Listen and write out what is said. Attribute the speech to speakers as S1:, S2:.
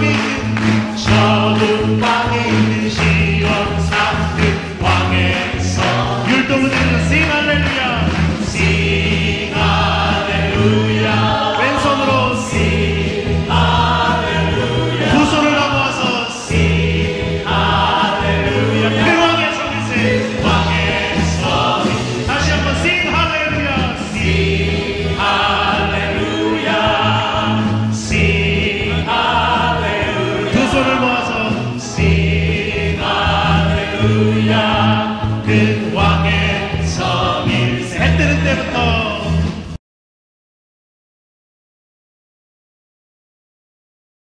S1: Shalom Pani, Shalom